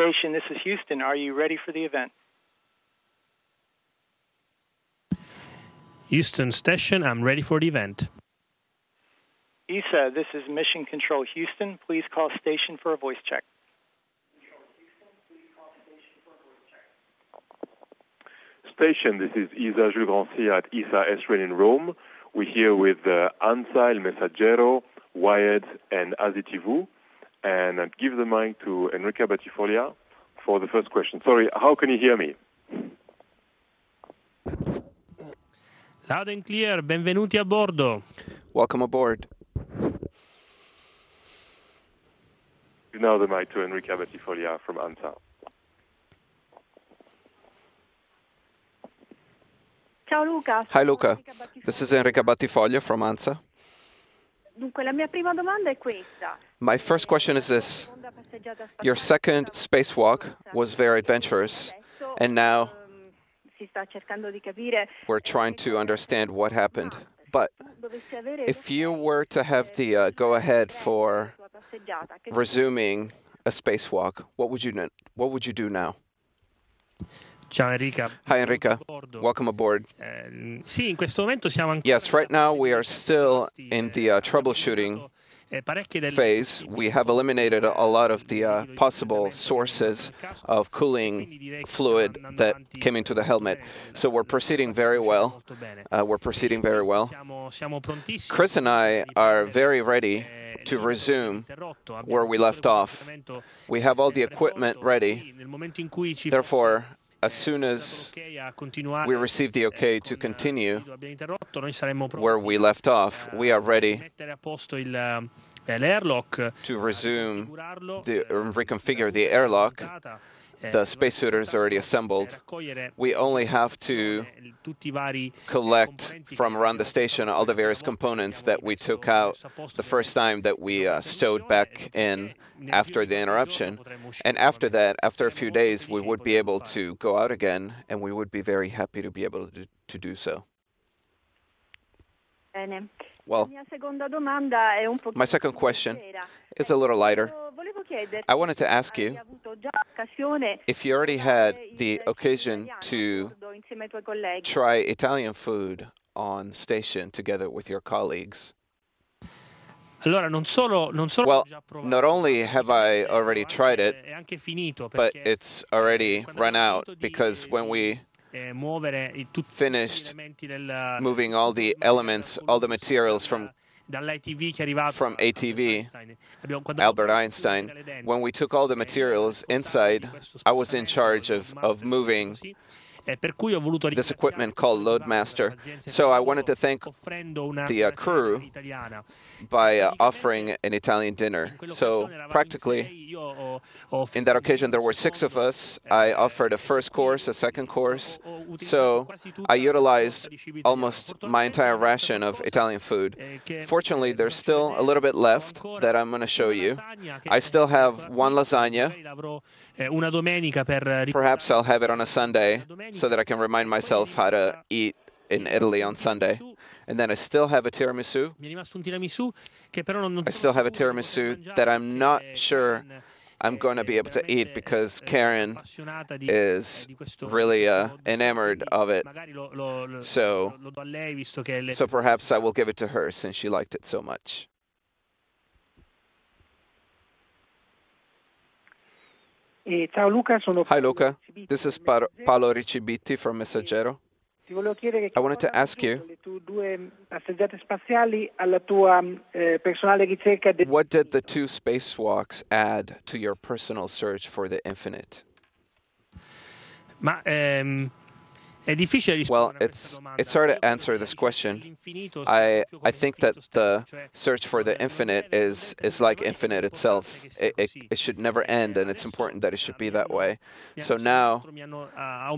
station, this is Houston. Are you ready for the event? Houston Station, I'm ready for the event. ESA, this is Mission Control Houston. Please call station for a voice check. Station, this is Isa Jules Grancy at ESA ESRIN in Rome. We're here with uh, ANSA, Il Messaggero, Wired, and Azitivu. And I'd give the mic to Enrica Battifoglia for the first question. Sorry, how can you hear me? Loud and clear, benvenuti a bordo. Welcome aboard. Now the mic to Enrica Battifoglia from ANSA. Ciao Luca. Hi Luca, this is Enrica Battifoglia from ANSA. Dunque, la mia prima domanda è questa. My first question is this. Your second spacewalk was very adventurous, and now si sta cercando di capire we're trying to understand what happened. But if you were to have the uh, go ahead for la tua passeggiata, che resuming a spacewalk, what would you what would you do now? Ciao Enrica. Hi Enrica, benvenuto a bordo. welcome aboard. Eh, sì, in questo momento siamo ancora Yes, right now we are still in eh, the uh, troubleshooting eh, phase. We have eliminated a lot of the uh, possible sources of cooling fluid that came into the helmet. So we're proceeding very well. Uh, we're proceeding very well. Siamo, siamo prontissimi Chris and I are very ready eh, to resume where we left off. We have all the equipment ready. quindi nel momento in cui ci Therefore, as soon as we receive the okay to continue where we left off, we are ready to resume reconfigure the airlock. The noi spacesuiter is already assembled. We only have to collect from around the station all the various components that we took out the first time that we uh, stowed back in after the interruption. And after that, after a few days, we would be able to go out again, and we would be very happy to be able to, to do so. Well, la mia seconda domanda è un po' my second question is a little eh, lighter. I wanted to ask you avuto già occasione if you already had the occasion to bordo insieme ai tuoi colleghi. try Italian food on station together with your colleagues. Allora, non solo, non solo Well, ho già provato, not only have I already tried it, è anche finito but it's already run out because when we eh, muovere i- tutti finished. gli elementi del, moving all the elements, all the materials from dall'ATV che è arrivato from ATV, Einstein. Abbiamo- quando Albert Einstein, when we took all the eh, materials inside, I was in charge of, of moving eh, per cui ho voluto this equipment called Loadmaster. So I wanted to thank the, uh, crew by uh, offering an Italian dinner. So practically, sei, io ho- ho in that occasion, there were six of us. I eh, offered a first course, a second course. Ho- ho utilizzato So I utilized sorta di cibo italiano. almost my entire ration of Italian food. Fortunately, there's still a little bit left that I'm going to show you. I still have one lasagna. magari l'avrò, una domenica per Perhaps I'll have it on a Sunday so that I can remind myself how to eat in Italy on Sunday. And then I still have a tiramisu. Mi è rimasto un tiramisù che però non, non I still have a sicuro di poter tiramisu that I'm not sure I'm going to be able to eat because Karen is really uh, enamored of it. So- lo- lo do a lei visto che le So perhaps I will give it to her since she liked it so much. Eh, ciao Luca, sono Hi Luca, this is Pa- Paolo Ricci Bitti from Messaggero. Ti volevo chiedere che I wanted to ask you- aggiunto le tue due passeggiate spaziali alla tua eh, personale ricerca del What did the two spacewalks add to your personal search for the infinite? Ma ehm, è difficile Well, rispondere a questa it's it's hard to answer this question. I I think that the search for the infinite is is like infinite itself. It, it, it should never end, and it's important that it should be that way. So now, ah,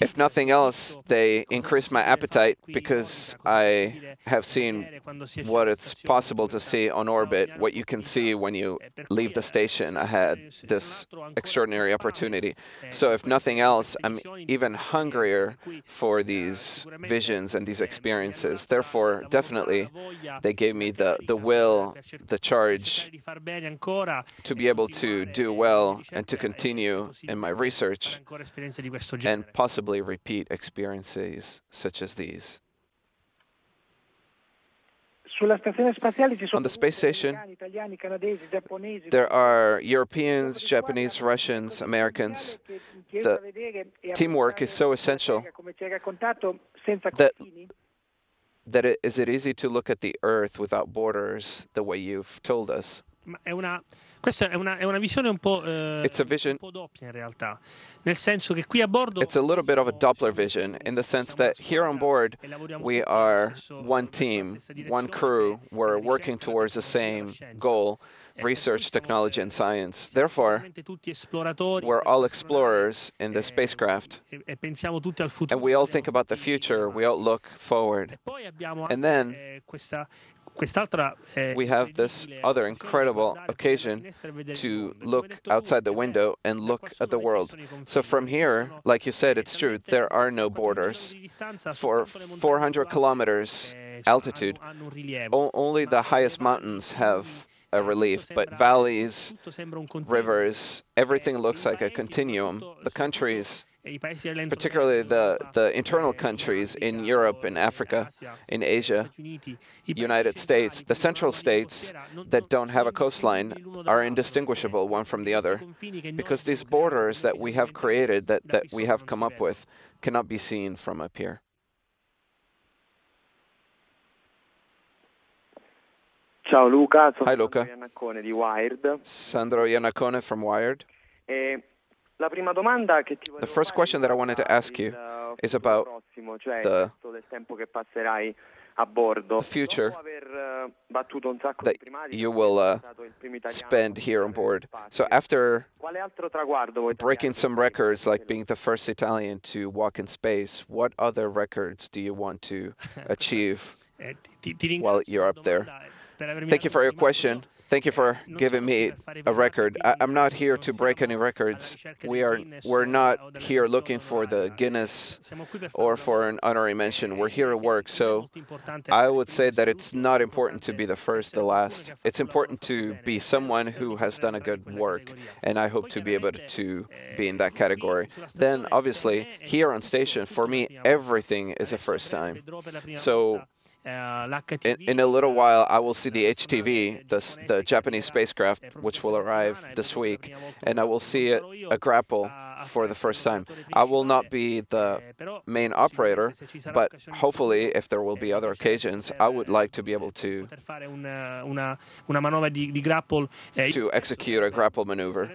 if nothing else, they increase my appetite because orbita, cosa è I have seen vedere quando si esce what it's possible to see on orbit, what you can see when you leave the eh, station. I had this extraordinary opportunity. eh, So, if nothing else, I'm even hungrier for these visions and these experiences. Therefore, definitely, they gave me the, the will, the charge to be able to do well and to continue in my research and possibly repeat experiences such as these. On the space station, there are Europeans, Japanese, Russians, Americans. The teamwork is so essential that, that it, is it easy to look at the Earth without borders the way you've told us? Questa è una, è una visione un po', eh, It's a vision. un po' doppia in realtà, nel senso che qui a bordo It's a little bit of a Doppler vision in the sense that here on board we are one team, one crew. We're working towards the same goal research, technology, and science. Therefore, we're all explorers in the spacecraft. And we all think about the future, we all look forward. And then we have this other incredible occasion to look outside the window and look at the world. So from here, like you said, it's true, there are no borders. For 400 kilometers altitude, only the highest mountains have a relief, but valleys, rivers, everything looks like a continuum. The countries, particularly the, the internal countries in Europe, in Africa, in Asia, United States, the central states that don't have a coastline are indistinguishable one from the other because these borders that we have created, that, that we have come up with, cannot be seen from up here. Ciao Luca, sono Hi Luca. Iannaccone di Wired. Sandro Iannaccone from Wired. E la prima domanda che ti The first question that I wanted to ask you is about prossimo, cioè the- il del tempo che passerai a bordo. the future Dopo aver eh, un sacco that di primati, you will uh, stato il primo italiano spend here on board. So after Quale altro vuoi breaking some records, like being the first Italian to walk in space, what other records do you want to achieve? while you're up there. Thank you for your question. Thank you for giving me a record. I, I'm not here to break any records. We are we're not here looking for the Guinness or for an honorary mention. We're here to work. So I would say that it's not important to be the first, the last. It's important to be someone who has done a good work, and I hope to be able to be in that category. Then, obviously, here on station, for me, everything is a first time. So in, in a little while, I will see the HTV, the, the Japanese spacecraft, which will arrive this week, and I will see it, a grapple for the first time. I will not be the main operator, but hopefully, if there will be other occasions, I would like to be able to, to execute a grapple maneuver.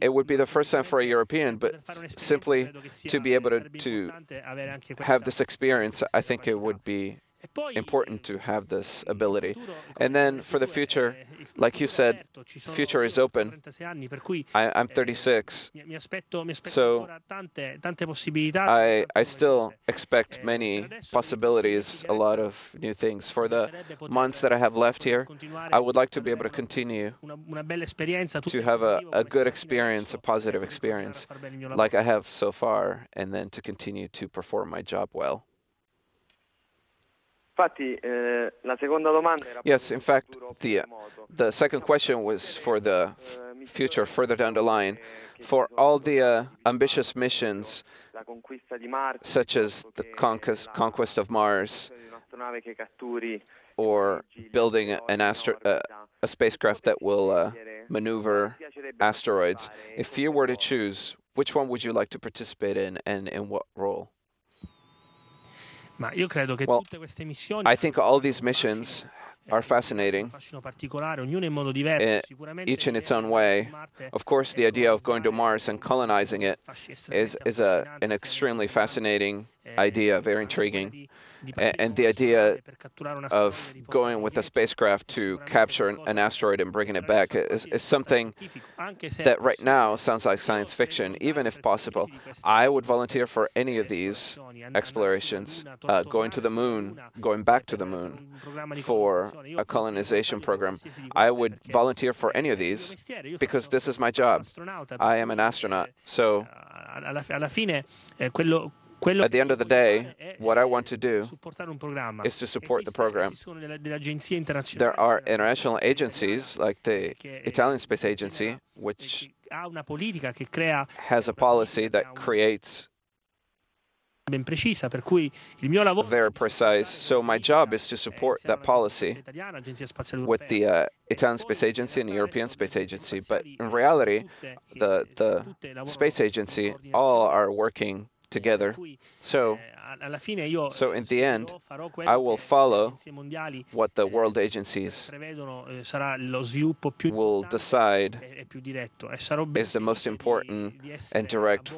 It would be the first time for a European, but simply to be able to, to have this experience, I think it would be important to have this ability. And then for the future, like you said, future is open. I, I'm 36. So, I, I still expect many possibilities, a lot of new things. For the months that I have left here, I would like to be able to continue to have a, a good experience, a positive experience, like I have so far, and then to continue to perform my job well. Infatti, eh, la seconda domanda era Yes, proprio in fact, the, remoto. the second question was for the future further down the line. For all the uh, ambitious missions, La conquista di Marte, such as the conquest, conquest of Mars costruzione di un'astronave che catturi or building an astro- uh, a spacecraft that will uh, maneuver asteroids, if you were to choose, which one would you like to participate in and in what role? Ma io credo che Well, tutte queste missioni I think all these missions are fascinating, fascino particolare, ognuno in modo diverso, eh, each in its own way. andare su Marte Of course, the idea of going to Mars and colonizing it is, is, a, an extremely fascinating eh, idea, very intriguing. di- di A- partire and the idea nave per catturare un of going with a spacecraft to capture an, qualcosa an di asteroid and bringing it back is, is something scientifico, anche se that right now sounds like science fiction, even if possible. partecipi di queste- I would volunteer for any of these explorations, uh, going to the moon, going back to the moon un programma di for a colonization program. I would volunteer for any of è il mio these because this is my job. I am an astronaut, eh, so a alla, alla fine eh, quello, at the end of the day, what I want to do is to support the program. There are international agencies like the Italian Space Agency, which has a policy that creates ben precisa, per cui il mio lavoro very precise. So my job is to support that policy with the uh, Italian Space Agency and the European Space Agency. But in reality, the the space agency all are working together. So, so in the end, I will follow what the world agencies will decide is the most important and direct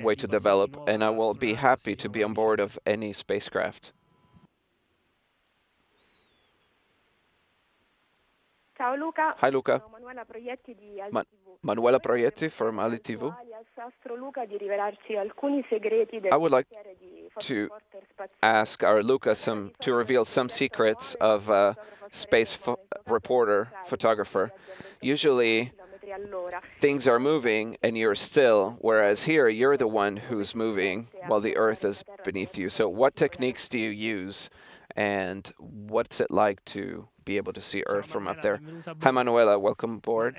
way to develop, and I will be happy to be on board of any spacecraft. Ciao Luca. Hi Luca. Manuela Proietti di Ma- Manuela Proietti from ASI TV. I would like to ask our Luca some to reveal some secrets of uh, a space fo- reporter photographer. Usually things are moving and you're still, whereas here you're the one who's moving while the earth is beneath you. So what techniques do you use and what's it like to be able to see Earth from up there. Hi, Manuela. Welcome aboard.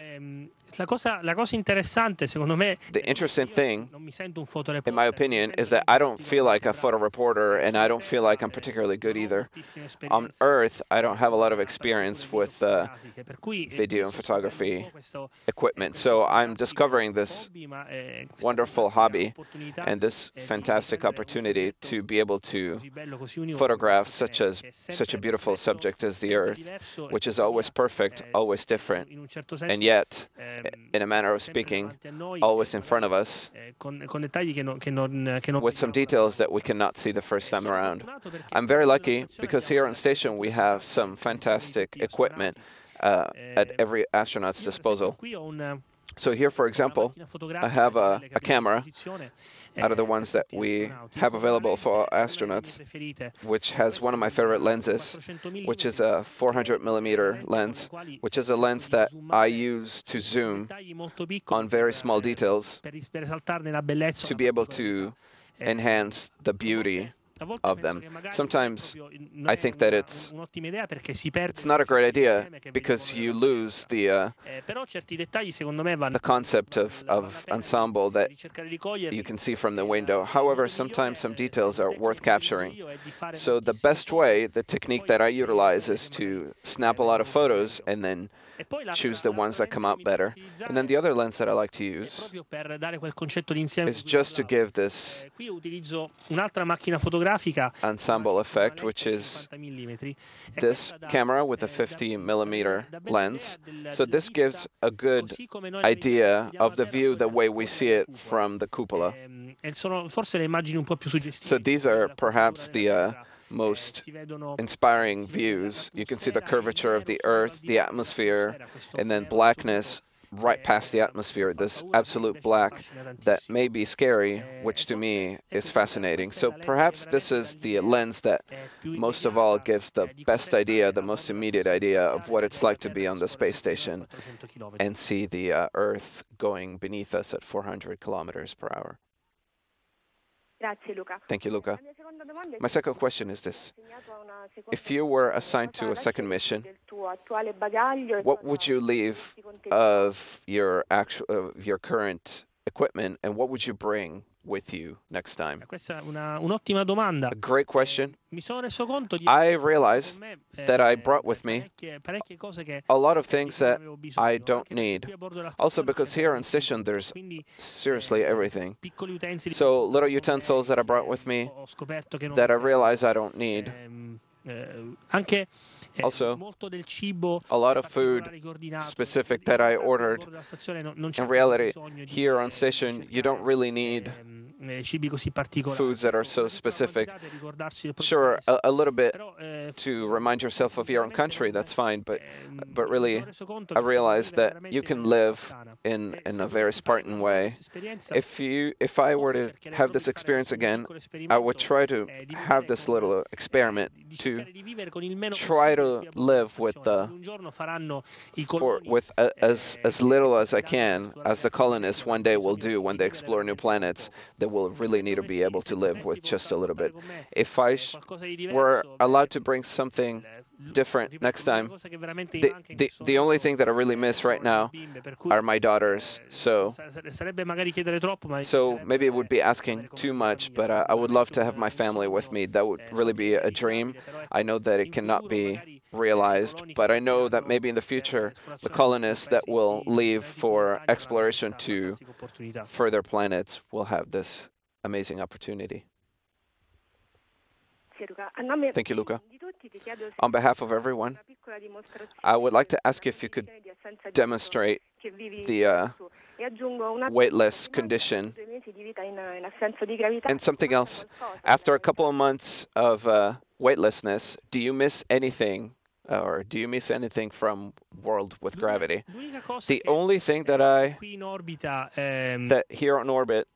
La cosa, la cosa interessante, secondo me, the interesting thing, in my opinion, is that I don't feel like a photo reporter and I don't feel like I'm particularly good either. On Earth, I don't have a lot of experience with uh, video and photography equipment. So I'm discovering this wonderful hobby and this fantastic opportunity to be able to photograph such as such a beautiful subject as the Earth which is always perfect, always different, and yet, eh, in a manner of speaking, always in front of us, with some details that we cannot see the first time around. I'm very lucky because here on station we have some fantastic equipment uh, at every astronaut's disposal. So here, for example, I have a, a camera out of the ones that we have available for astronauts, which has one of my favorite lenses, which is a 400 millimeter lens, which is a lens that I use to zoom on very small details to be able to enhance the beauty of them. Sometimes I think that it's, it's not a great idea because you lose the, uh, the concept of, of ensemble that you can see from the window. However, sometimes some details are worth capturing. So the best way, the technique that I utilize is to snap a lot of photos and then choose the ones that come out better. And then the other lens that I like to use is just to give this ensemble effect, which is this camera with a 50 millimeter lens. So this gives a good idea of the view the way we see it from the cupola. So these are perhaps the uh, most inspiring views. You can see the curvature of the earth, the atmosphere, and then blackness right past the atmosphere, this absolute black that may be scary, which to me is fascinating. So perhaps this is the lens that most of all gives the best idea, the most immediate idea of what it's like to be on the space station and see the uh, Earth going beneath us at 400 kilometers per hour. Thank you, Luca. My second question is this. If you were assigned to a second mission, what would you leave of your actual of your current equipment and what would you bring with you next time? A great question. I realized that I brought with me a lot of things that I don't need. Also, because here on station there's seriously everything. So, little utensils that I brought with me that I realize I don't need. Also, a lot of food specific that I ordered. In reality, here on station, you don't really need foods that are so specific. Sure, a, a, little bit to remind yourself of your own country, that's fine, but but really, I realized that you can live in in a very Spartan way. If you if I were to have this experience again, I would try to have this little experiment to try to live with the for, with a, as as little as I can, as the colonists one day will do when they explore new planets. They will really need to be able to live with just a little bit. If I were allowed to bring something different next time. The, the, the only thing that I really miss right now are my daughters. So, so maybe it would be asking too much, but uh, I would love to have my family with me. That would really be a dream. I know that it cannot be realized, but I know that maybe in the future, the colonists that will leave for exploration to further planets will have this amazing opportunity. Thank you, Luca. On behalf of everyone, I would like to ask you if you could demonstrate the uh, weightless condition and something else. After a couple of months of uh, weightlessness, do you miss anything or do you miss anything from World with Gravity? The only thing that I that here on orbit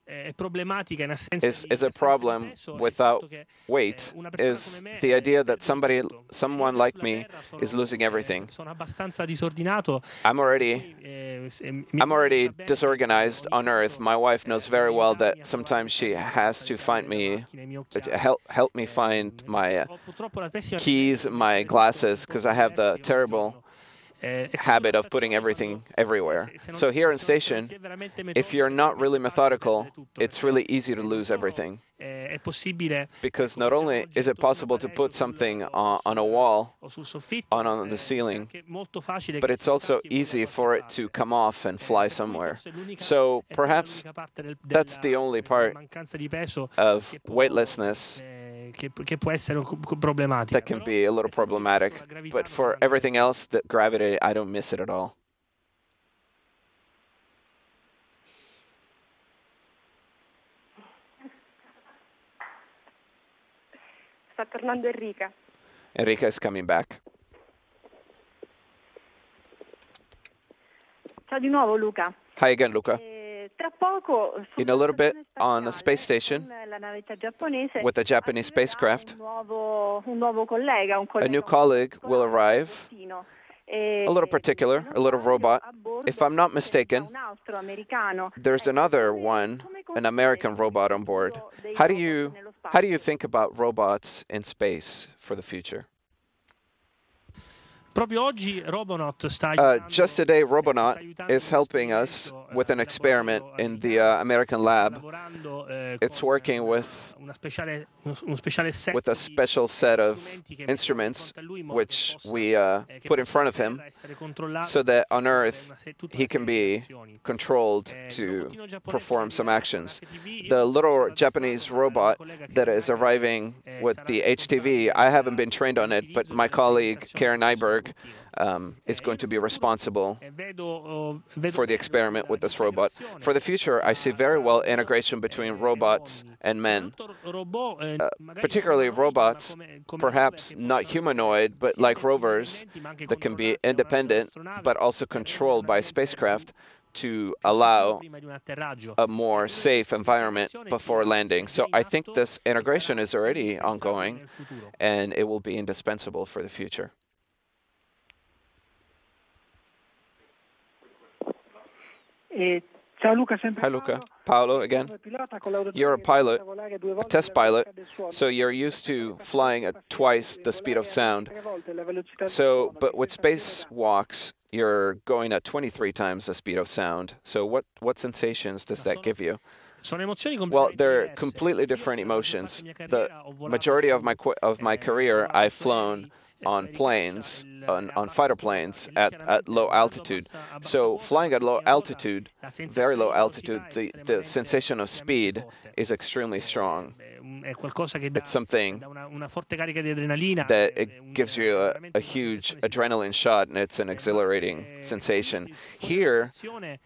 is, is a problem without weight is the idea that somebody someone like me is losing everything. I'm already I'm already disorganized on Earth. My wife knows very well that sometimes she has to find me help help me find my keys, my glasses because I have the terrible habit of putting everything everywhere. So here in station, if you're not really methodical, it's really easy to lose everything. Because not only is it possible to put something on, on a wall, on, on the ceiling, but it's also easy for it to come off and fly somewhere. So perhaps that's the only part of weightlessness che, che può essere problematica. That can be a little problematic, but for everything else, that gravity, I don't miss it at all. Sta tornando Enrica. Enrica is coming back. Ciao di nuovo Luca. Hi again, Luca. Eh, in a little bit on a space station with a Japanese spacecraft. A new colleague will arrive, a little particular, a little robot. If I'm not mistaken, there's another one, an American robot on board. How do you how do you think about robots in space for the future? Uh, just today, Robonaut is helping us with an experiment in the uh, American lab. It's working with, with a special set of instruments which we uh, put in front of him so that on Earth he can be controlled to perform some actions. The little Japanese robot that is arriving with the HTV, I haven't been trained on it, but my colleague Karen Nyberg um, is going to be responsible for the experiment with this robot. For the future, I see very well integration between robots and men, uh, particularly robots, perhaps not humanoid, but like rovers that can be independent but also controlled by spacecraft to allow a more safe environment before landing. So I think this integration is already ongoing and it will be indispensable for the future. Hi, Luca. Paolo again. You're a pilot, a test pilot, so you're used to flying at twice the speed of sound. So, but with spacewalks, you're going at 23 times the speed of sound. So, what, what sensations does that give you? Well, they're completely different emotions. The majority of my of my career, I've flown on planes, on, on fighter planes at, at low altitude. So flying at low altitude, very low altitude, the, the sensation of speed is extremely strong. It's something that it gives you a, a huge adrenaline shot and it's an exhilarating sensation. Here,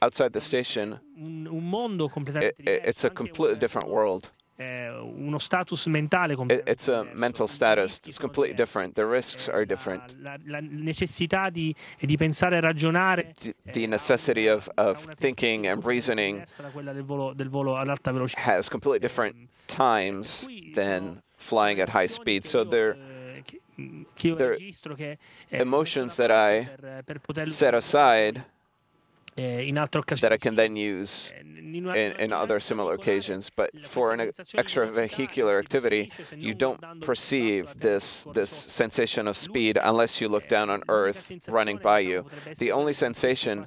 outside the station, it, it's a completely different world. Uno status mentale It's a mental status. It's completely different. The risks are different. La, la necessità di, di pensare e ragionare. The, the necessity of, of thinking and reasoning has completely different times than flying at high speed. So they're, they're emotions that I set aside that I can then use in, in other similar occasions. But for an extravehicular activity, you don't perceive this, this sensation of speed unless you look down on Earth running by you. The only sensation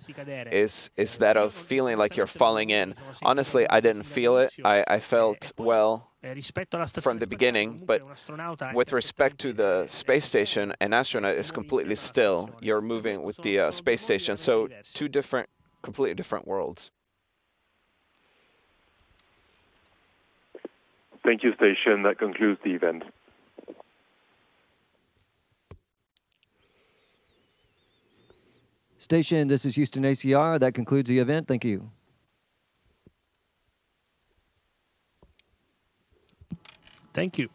is, is that of feeling like you're falling in. Honestly, I didn't feel it. I, I felt, well, from the beginning, but with respect to the space station, an astronaut is completely still. You're moving with the uh, space station. So, two different completely different worlds. Thank you, station. That concludes the event. Station, this is Houston ACR. That concludes the event. Thank you. Thank you.